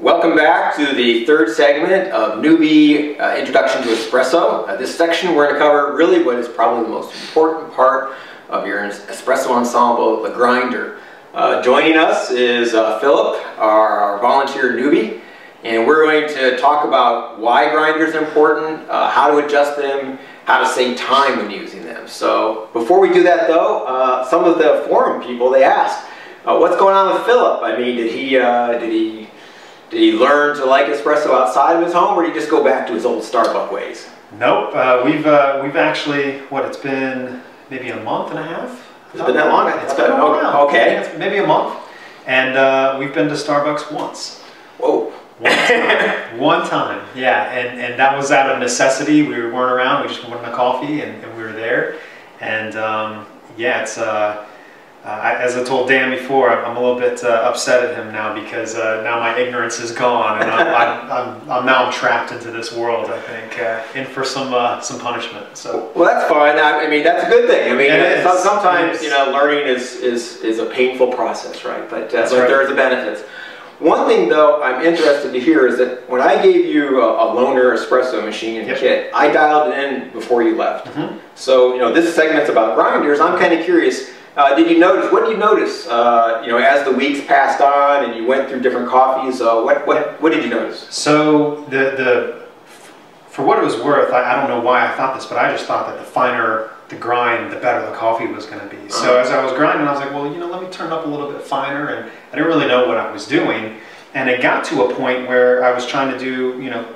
Welcome back to the third segment of Newbie uh, Introduction to Espresso. Uh, this section we're going to cover really what is probably the most important part of your espresso ensemble, the grinder. Uh, joining us is uh, Phillip, our, our, volunteer newbie, and we're going to talk about why grinders are important, uh, how to adjust them, how to save time when using them. So before we do that though, uh, some of the forum people, they asked, what's going on with Phillip? I mean, did he, did he did he learn to like espresso outside of his home, or did he just go back to his old Starbucks ways? Nope. Uh, we've uh, we've actually what it's been maybe a month and a half. It's been that long. It's been a while. Okay. maybe a month, and uh, we've been to Starbucks once. Whoa. One time. One time. Yeah, and and that was out of necessity. We weren't around. We just wanted a coffee, and, and we were there, and um, yeah, it's. Uh, uh, I, as I told Dan before, I'm, a little bit uh, upset at him now because uh, now my ignorance is gone and I'm, I'm, I'm, I'm, now trapped into this world. I think uh, in for some uh, some punishment. So well, that's fine. I, I, mean, that's a good thing. I mean, uh, sometimes you know, learning is, is is a painful process, right? But, but right. there's the benefits. One thing, though, I'm interested to hear is that when I gave you a, a loaner espresso machine yep. kit, I dialed it in before you left. Mm -hmm. So, you know, this segment's about grinders. I'm kind of curious uh, did you notice, what did you notice, uh, you know, as the weeks passed on and you went through different coffees, uh, what, what, what did you notice? So the, the, for what it was worth, I, I, don't know why I thought this, but I just thought that the finer the grind, the better the coffee was going to be. So uh-huh. as I was grinding, I was like, well, you know, let me turn up a little bit finer, and I didn't really know what I was doing. And it got to a point where I was trying to do, you know,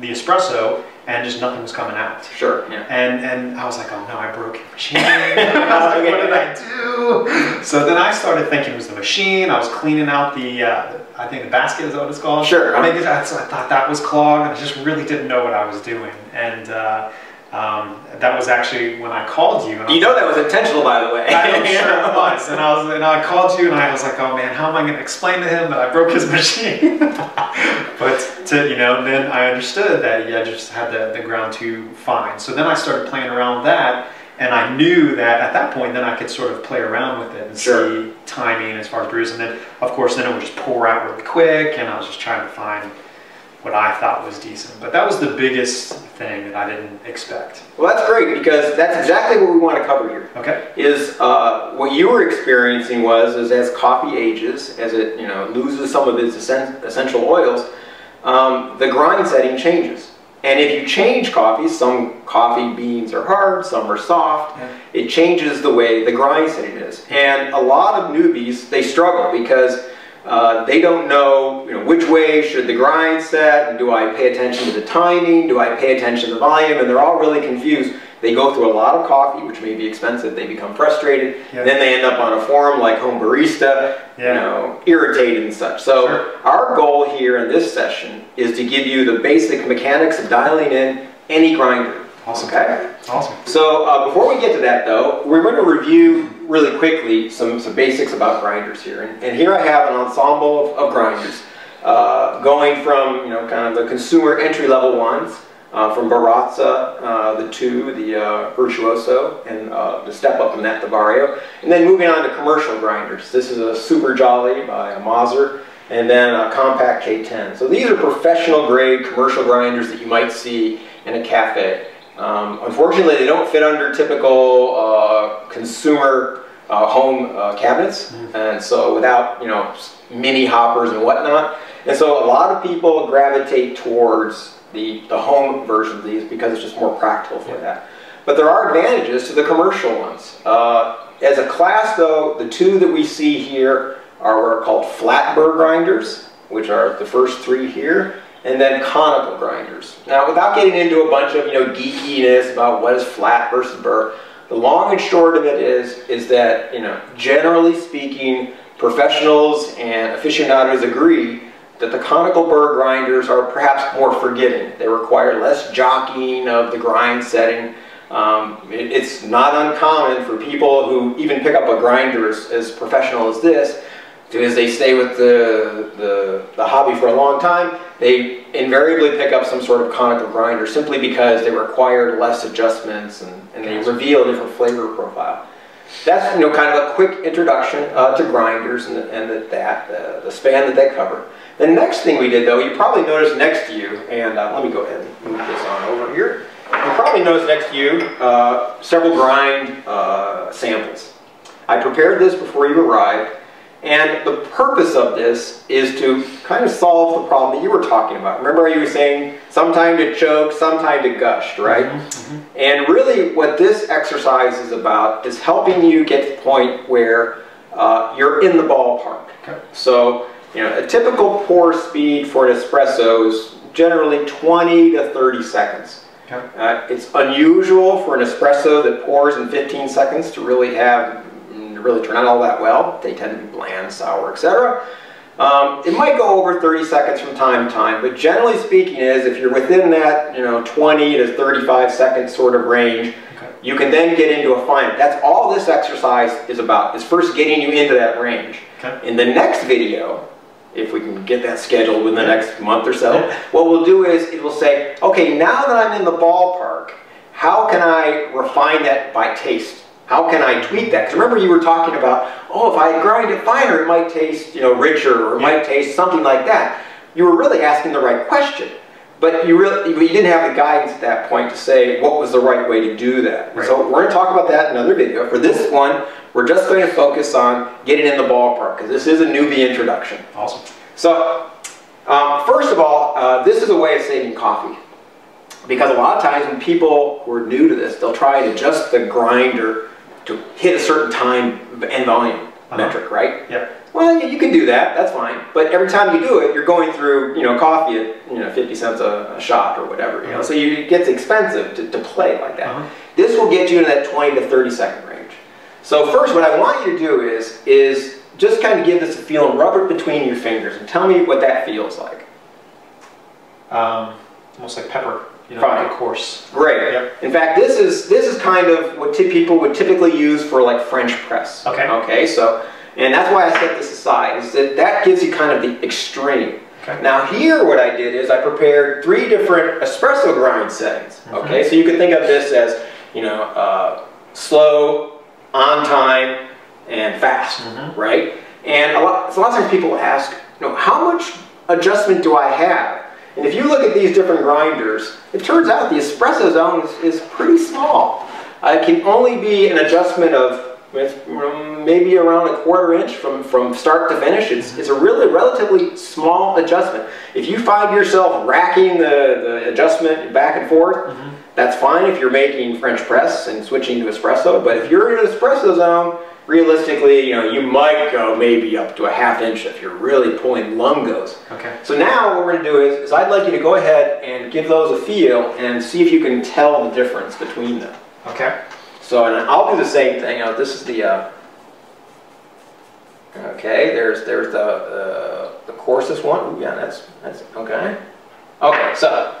the espresso, and just nothing was coming out. Sure. Yeah. And and I was like, oh no, I broke your machine. like, what did I do? So then I started thinking it was the machine. I was cleaning out the, uh, I think the basket is what it's called. Sure. I mean, so I thought that was clogged, and I just really didn't know what I was doing. And uh, um, that was actually when I called you. you know that was intentional, by the way. I'm sure it was. And I was, and I called you, and I was like, "Oh man, how am I going to explain to him that I broke his machine?" but to you know, then I understood that yeah, just had the, the ground too fine. So then I started playing around with that, and I knew that at that point, then I could sort of play around with it and sure. see timing as far as brews. And then, of course, then it would just pour out really quick, and I was just trying to find what I thought was decent. But that was the biggest thing that I didn't expect. Well, that's great because that's exactly what we want to cover here. Okay. Is uh, what you were experiencing was is as coffee ages, as it you know loses some of its essential oils, um, the grind setting changes. And if you change coffee, some coffee beans are hard, some are soft, yeah. it changes the way the grind setting is. And a lot of newbies, they struggle because uh, they don't know, you know which way should the grind set, and do I pay attention to the timing, do I pay attention to the volume, and they're all really confused. They go through a lot of coffee, which may be expensive, they become frustrated, yeah. then they end up on a forum like Home Barista, yeah. you know, irritated and such. So sure. our goal here in this session is to give you the basic mechanics of dialing in any grinder. Awesome. Okay? Awesome. So uh, before we get to that though, we're going to review really quickly some, some basics about grinders here. And, and here I have an ensemble of, of grinders uh, going from, you know, kind of the consumer entry-level ones, uh, from Baratza, uh, the two, the uh, Virtuoso, and uh, the step up from that, the Vario, And then moving on to commercial grinders. This is a Super Jolly by Mazzer, and then a Compak K10. So these are professional grade commercial grinders that you might see in a cafe. Um, unfortunately, they don't fit under typical uh, consumer uh, home uh, cabinets, mm-hmm. and so without you know mini hoppers and whatnot. And so a lot of people gravitate towards the, the home version of these because it's just more practical for that. But there are advantages to the commercial ones. Uh, as a class though, the two that we see here are what are called flat burr grinders, which are the first three here and then conical grinders. Now, without getting into a bunch of you know geekiness about what is flat versus burr, the long and short of it is is that you know generally speaking, professionals and aficionados agree that the conical burr grinders are perhaps more forgiving. They require less jockeying of the grind setting. Um, it, it's not uncommon for people who even pick up a grinder as, as professional as this as they stay with the, the, the, hobby for a long time, they invariably pick up some sort of conical grinder simply because they require less adjustments and, and they reveal a different flavor profile. that's you know kind of a quick introduction uh, to grinders and, and the, that uh, the span that they cover. The next thing we did though, you probably noticed next to you, and uh, let me go ahead and move this on over here. You probably noticed next to you uh, several grind uh, samples. I prepared this before you arrived, and the purpose of this is to kind of solve the problem that you were talking about. Remember you were saying sometime to choke, sometime to gush, right? Mm -hmm. And really what this exercise is about is helping you get to the point where uh, you're in the ballpark. Okay. So, you know, a typical pour speed for an espresso is generally 20 to 30 seconds. Okay. Uh, it's unusual for an espresso that pours in 15 seconds to really have really turn out all that well. They tend to be bland, sour, etc. Um, it might go over 30 seconds from time to time, but generally speaking is if you're within that you know 20 to 35 second sort of range, okay. you can then get into a fine. That's all this exercise is about, is first getting you into that range. Okay. In the next video, if we can get that scheduled within the next month or so, what we'll do is it will say, okay, now that I'm in the ballpark, how can I refine that by taste? How can I tweak that? Because remember you were talking about, oh, if I grind it finer, it might taste, you know, richer, or it might taste something like that. You were really asking the right question. But you really you didn't have the guidance at that point to say what was the right way to do that. Right. So we're going to talk about that in another video. For this one, we're just going to focus on getting in the ballpark because this is a newbie introduction. Awesome. So um, first of all, uh, this is a way of saving coffee. Because a lot of times when people who are new to this, they'll try to adjust the grinder to hit a certain time and volume uh -huh. metric, right? Yeah. Well, yeah, you can do that. That's fine. But every time you do it, you're going through, you know, coffee at you know 50 cents a, a shot or whatever. You know, uh-huh. so you, it gets expensive to, to play like that. Uh -huh. This will get you in that 20 to 30 second range. So first, what I want you to do is is just kind of give this a feel and rub it between your fingers and tell me what that feels like. Um, almost like pepper you know, Fine. course. Great. Yep. In fact, this is this is kind of what people would typically use for like French press. Okay. Okay. So, and that's why I set this aside. Is that that gives you kind of the extreme. Okay. Now here, what I did is I prepared three different espresso grind settings. Mm -hmm. Okay. So you can think of this as you know uh, slow, on time, and fast. Mm -hmm. Right. And a lot, so a lot of times people ask, you know, how much adjustment do I have? And if you look at these different grinders, it turns out the espresso zone is, is pretty small. Uh, it can only be an adjustment of maybe around a quarter inch from, from start to finish. It's, it's a really relatively small adjustment. If you find yourself racking the, the adjustment back and forth, mm -hmm. that's fine if you're making French press and switching to espresso. But if you're in an espresso zone, realistically, you know, you might go maybe up to a half inch if you're really pulling lungos. Okay. So now what we're going to do is, is I'd like you to go ahead and give those a feel and see if you can tell the difference between them. Okay. So and I'll do the same thing. Now this is the, uh, okay, there's there's the, uh, the coarsest one. Ooh, yeah, that's, that's, okay. Okay, so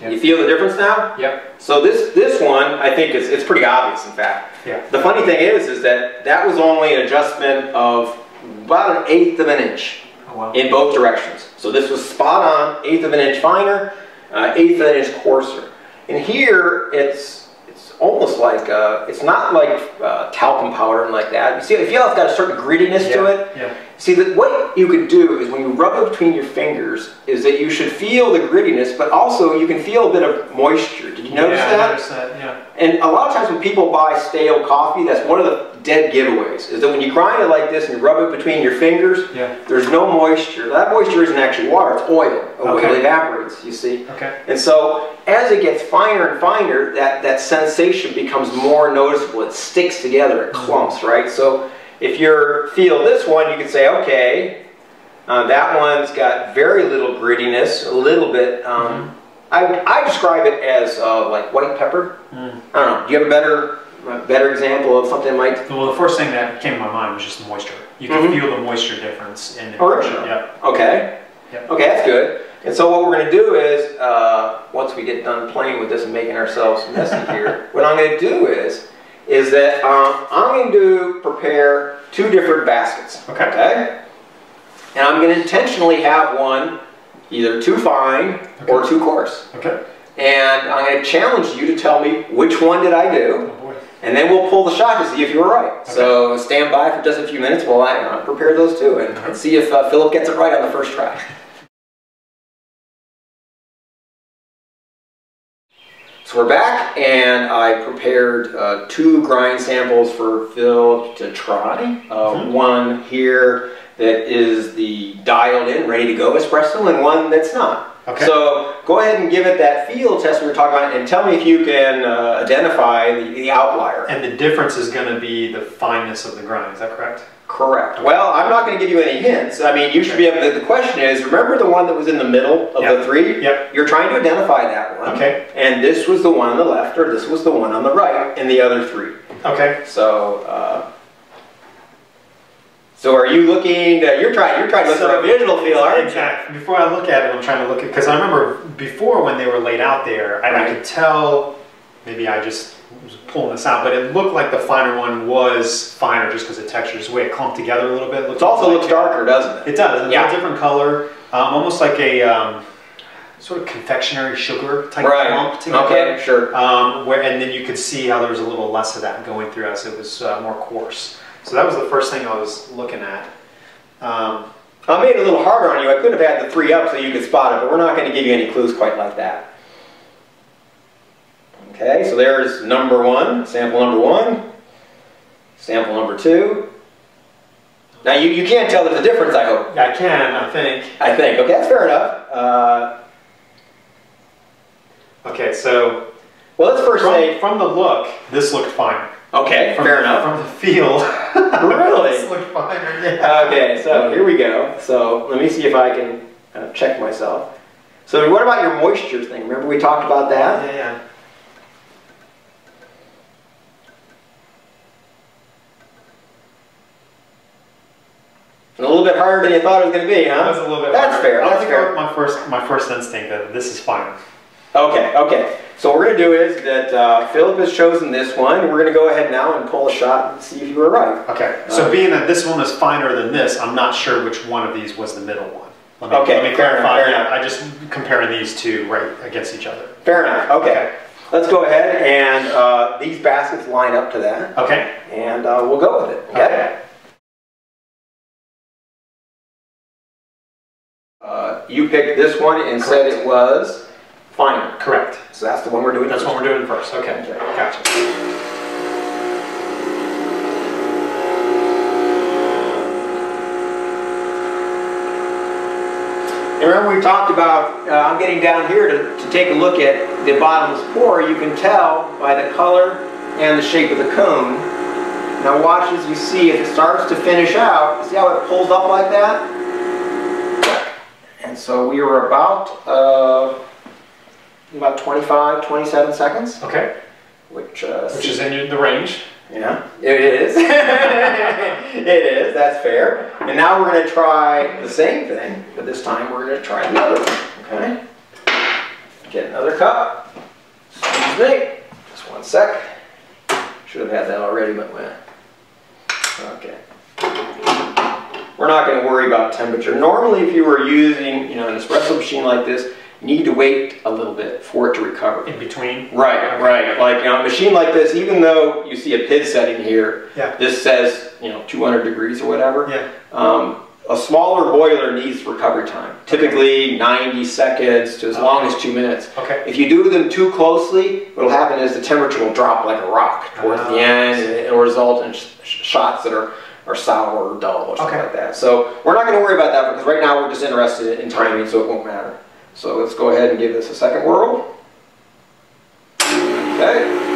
Yep. You feel the difference now? Yep. So this this one, I think is it's pretty obvious. In fact. Yeah. The funny thing is, is that that was only an adjustment of about an eighth of an inch oh, wow. in both directions. So this was spot on, eighth of an inch finer, uh, eighth of an inch coarser. And here it's it's almost like, uh, it's not like uh, talcum powder and like that. You see, if you have got a certain grittiness yeah, to it, yeah. See that what you could do is when you rub it between your fingers, is that you should feel the grittiness, but also you can feel a bit of moisture. Did you notice yeah, that? I noticed that, yeah. And a lot of times when people buy stale coffee, that's one of the dead giveaways is that when you grind it like this and you rub it between your fingers, yeah. there's no moisture. That moisture isn't actually water, it's oil. Okay. Oil evaporates, you see. Okay. And so as it gets finer and finer, that, that sensation becomes more noticeable. It sticks together, it mm-hmm. clumps, right? So if you feel this one, you can say, okay, uh, that one's got very little grittiness, a little bit. Um, mm -hmm. I, I describe it as uh, like white pepper. Mm. I don't know. Do you have a better better example of something like? Well, the first thing that came to my mind was just the moisture. You can mm -hmm. feel the moisture difference in the original. Yep. Okay. Yep. Okay, that's good. And so what we're going to do is, uh, once we get done playing with this and making ourselves messy here, what I'm going to do is, is that um, I'm going to prepare two different baskets. Okay. Okay. And I'm going to intentionally have one either too fine okay. or too coarse. Okay. And I'm going to challenge you to tell me which one did I do. Oh and then we'll pull the shot to see if you were right. So stand by for just a few minutes while I uh, prepare those two and, and see if uh, Phillip gets it right on the first try. So we're back, and I prepared uh, two grind samples for Phil to try. Uh, Mhm. One here that is the dialed in, ready to go espresso, and one that's not. Okay. So go ahead and give it that field test we were talking about, and tell me if you can uh, identify the, the outlier. And the difference is going to be the fineness of the grind. Is that correct? Correct. Well, I'm not going to give you any hints. I mean, you should be able. The, the question is, remember the one that was in the middle of the Yep. three? Yep. You're trying to identify that one. Okay. And this was the one on the left, or this was the one on the right, and the other three. Okay. So, uh, so are you looking? Uh, you're trying. You're trying to look for a visual feel, aren't you? Exactly. Before I look at it, I'm trying to look at because I remember before when they were laid out there, I, I could tell. Maybe I just pulling this out, but it looked like the finer one was finer just because the texture, just the way it clumped together a little bit. It also like looks darker, doesn't it? It does. It's Yeah. a different color, um, almost like a um, sort of confectionery sugar type Right. clump together. Okay. Sure. Um, where, and then you could see how there was a little less of that going through as it was uh, more coarse. So that was the first thing I was looking at. Um, I made it a little harder on you. I could have had the three up so you could spot it, but we're not going to give you any clues quite like that. Okay, so there's number one, sample number one, sample number two. Now you, you can't tell there's a difference, I hope. I can, I think. I think. Okay, that's fair enough. Uh, Okay, so well, let's first from, say. from the look, this looked fine. Okay, From fair the, enough. From the feel, Really? this looked finer. Yeah. Okay, so here we go. So let me see if I can uh, check myself. So what about your moisture thing? Remember we talked about that? yeah, yeah. Little bit harder than you thought it was going to be, huh? a little bit. That's harder. fair, that's think fair. my first, my first instinct that this is fine. Okay, okay. So what we're going to do is that uh, Phillip has chosen this one. We're going to go ahead now and pull a shot and see if you were right. Okay, so Uh, being that this one is finer than this, I'm not sure which one of these was the middle one. Let me, Okay, let me enough, clarify. fair yeah, enough. I just comparing these two right against each other. Fair enough. Okay. Okay. Let's go ahead and uh, these baskets line up to that, Okay. and uh, we'll go with it. Okay. Uh, you picked this one and said it was finer. Correct. So that's the one we're doing. That's first. what we're doing first. Okay. Okay. Gotcha. And remember we talked about, uh, I'm getting down here to, to take a look at the bottomless pour. You can tell by the color and the shape of the cone. Now watch as you see, if it starts to finish out, see how it pulls up like that? And so we were about, uh, about 25, 27 seconds, Okay. which, uh, Which is in the range. yeah, it is. it is, that's fair. And now we're going to try the same thing, but this time we're going to try the other one, okay? Get another cup. Excuse me. Just one sec. Should have had that already, but well. Okay. We're not going to worry about temperature. Normally, if you were using, you know, an espresso machine like this, you need to wait a little bit for it to recover. In between. Right, right. Like you know, a machine like this, even though you see a PID setting here, Yeah. this says you know 200 degrees or whatever. Yeah. Um, a smaller boiler needs recovery time, typically 90 seconds to as long as two minutes. Okay. If you do them too closely, what'll happen is the temperature will drop like a rock towards Ah, the end, and it'll result in sh- shots that are, are sour or dull or something Okay. like that. So we're not going to worry about that because right now we're just interested in timing, so it won't matter. So let's go ahead and give this a second whirl. Okay.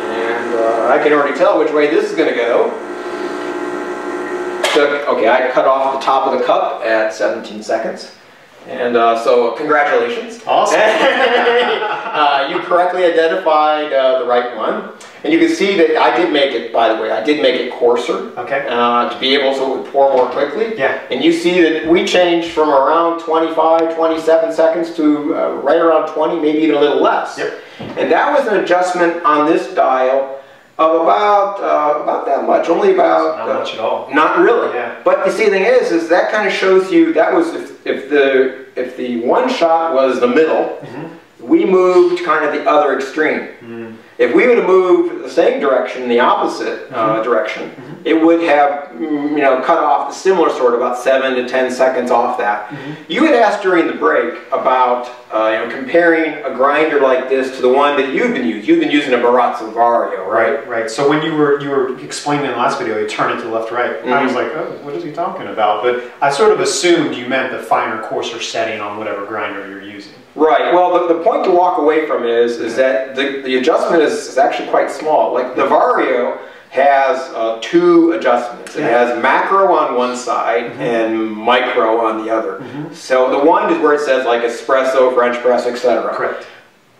And uh, I can already tell which way this is going to go. Okay, I cut off the top of the cup at 17 seconds. And uh, so, congratulations. Awesome. uh, you correctly identified uh, the right one. And you can see that I did make it, by the way, I did make it coarser Okay. uh, to be able so it would pour more quickly. Yeah. And you see that we changed from around 25, 27 seconds to uh, right around 20, maybe even a little less. Yep. And that was an adjustment on this dial of about uh, about that much, only about Not uh, much at all. not really. Yeah. But the see, the thing is, is that kind of shows you that was if, if the if the one shot was the middle, we moved kind of the other extreme. If we would have moved the same direction, the opposite uh, direction, it would have mm, you know cut off the similar sort, about seven to ten seconds off that. You had asked during the break about uh, you know comparing a grinder like this to the one that you've been using. You've been using a Baratza Vario, right? Right, right. So when you were you were explaining in the last video, you turn it to left, right. I was Mhm. like, oh, what is he talking about? But I sort of assumed you meant the finer, coarser setting on whatever grinder you're using. Right. Well, the, the point to walk away from is is that the, the adjustment is, is actually quite small. Like the Vario has uh, two adjustments. It Yeah. has macro on one side and micro on the other. So the one is where it says like espresso, French press, etc. Correct.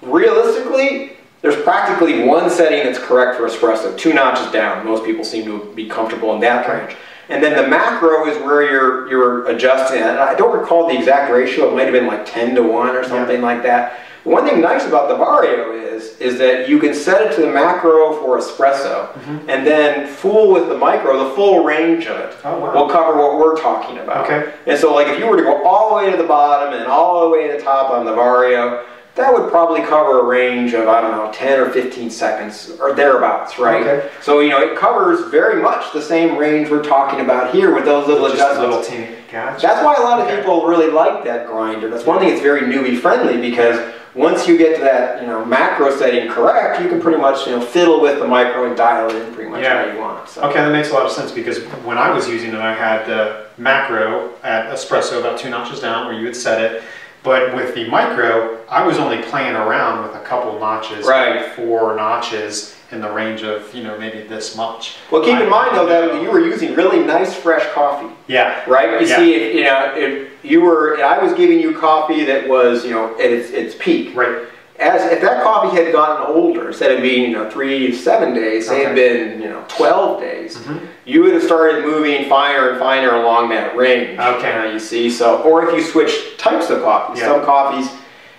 Realistically, there's practically one setting that's correct for espresso, two notches down. Most people seem to be comfortable in that range. And then the macro is where you're you're adjusting. And I don't recall the exact ratio. It might have been like 10 to 1 or something like that. One thing nice about the Vario is is that you can set it to the macro for espresso mm-hmm. and then fool with the micro, the full range of it Oh, wow. will cover what we're talking about. Okay. And so like if you were to go all the way to the bottom and all the way to the top on the Vario, that would probably cover a range of, I don't know, 10 or 15 seconds or thereabouts, right? Okay. So, you know, it covers very much the same range we're talking about here with those little Just adjustments. little teeny gotcha. That's why a lot of Okay. people really like that grinder. That's one thing it's very newbie friendly because once you get to that, you know, macro setting correct, you can pretty much, you know, fiddle with the micro and dial it in pretty much Yeah. how you want. So. Okay, that makes a lot of sense because when I was using it, I had the macro at espresso about two notches down where you would set it. But with the micro, I was only playing around with a couple notches, Right. maybe four notches in the range of, you know, maybe this much. Well, keep in mind though that you were using really nice fresh coffee. Yeah, right? You Yeah. see, if, you know, if you were, I was giving you coffee that was, you know, at its, its peak. right. As if that coffee had gotten older, instead of being, you know, three, seven days, say it had been, you know, twelve days, Mhm. you would have started moving finer and finer along that range. Okay. uh, you see, so or if you switch types of coffee, Yeah. some coffees,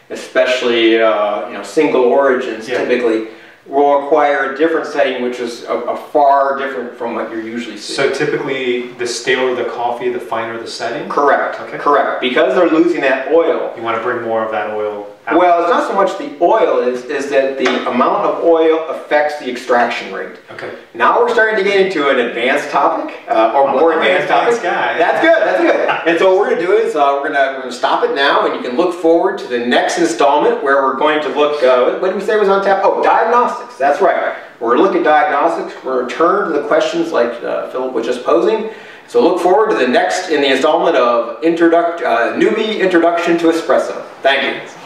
especially uh, you know single origins, Yeah. typically will require a different setting, which is a, a far different from what you're usually seeing. So typically, the staler the coffee, the finer the setting. correct, Okay. correct, because they're losing that oil. You want to bring more of that oil out. Well, it's not so much the oil is, is that the amount of oil affects the extraction rate. okay. Now we're starting to get into an advanced topic, uh, or I'm more advanced advanced topic. guy. That's good. That's good. and so what we're gonna do is uh, we're gonna we're gonna stop it now, and you can look forward to the next installment where we're going to look. Uh, what- what did we say was on tap? Oh, diagnostics. That's right. We're gonna look at diagnostics. We're gonna turn to the questions like uh, Phillip was just posing. So look forward to the next in the installment of introduct uh, newbie introduction to espresso. Thank you.